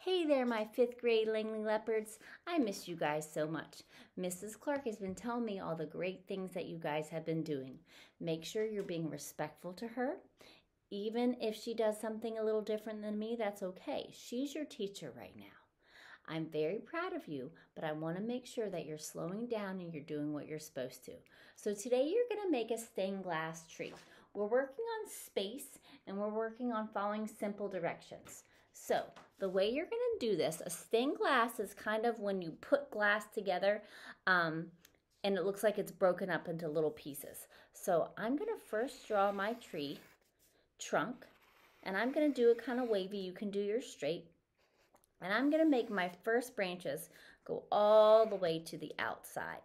Hey there, my fifth grade Langley Leopards. I miss you guys so much. Mrs. Clark has been telling me all the great things that you guys have been doing. Make sure you're being respectful to her. Even if she does something a little different than me, that's okay. She's your teacher right now. I'm very proud of you, but I want to make sure that you're slowing down and you're doing what you're supposed to. So today you're going to make a stained glass tree. We're working on space and we're working on following simple directions. So the way you're going to do this, a stained glass is kind of when you put glass together um, and it looks like it's broken up into little pieces. So I'm going to first draw my tree trunk and I'm going to do it kind of wavy. You can do your straight. And I'm going to make my first branches go all the way to the outside.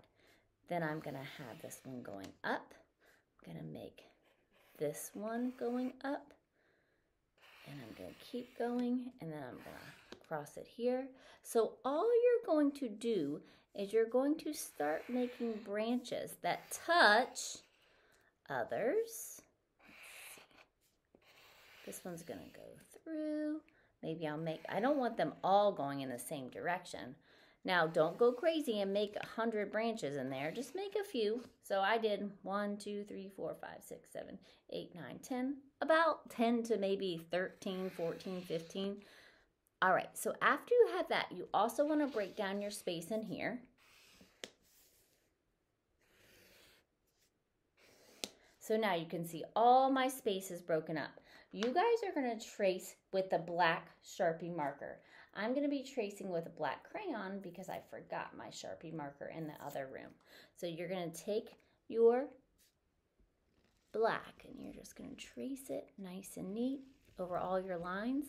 Then I'm going to have this one going up. I'm going to make this one going up. And I'm going to keep going. And then I'm going to cross it here. So all you're going to do is you're going to start making branches that touch others. This one's going to go through. Maybe I'll make, I don't want them all going in the same direction. Now, don't go crazy and make a hundred branches in there. Just make a few. So I did one, two, three, four, five, six, seven, eight, nine, ten. About 10 to maybe 13, 14, 15. All right, so after you have that, you also want to break down your space in here. So now you can see all my space is broken up. You guys are going to trace with the black Sharpie marker. I'm going to be tracing with a black crayon because I forgot my Sharpie marker in the other room. So you're going to take your black and you're just going to trace it nice and neat over all your lines.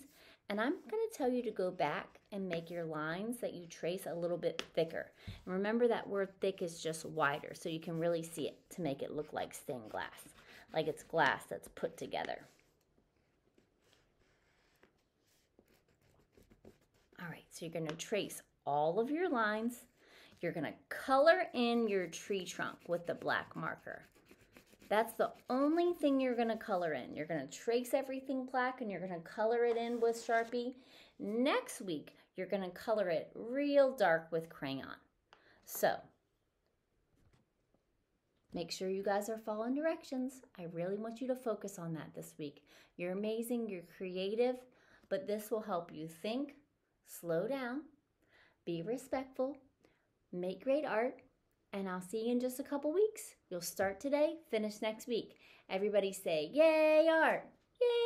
And I'm going to tell you to go back and make your lines that you trace a little bit thicker. And remember that word thick is just wider so you can really see it to make it look like stained glass, like it's glass that's put together. All right, so you're to trace all of your lines. You're to color in your tree trunk with the black marker. That's the only thing you're to color in. You're to trace everything black and you're to color it in with Sharpie. Next week, you're to color it real dark with crayon. So, make sure you guys are following directions. I really want you to focus on that this week. You're amazing, you're creative, but this will help you think, slow down, be respectful, make great art, and I'll see you in just a couple weeks. You'll start today, finish next week. Everybody say, Yay, art! Yay!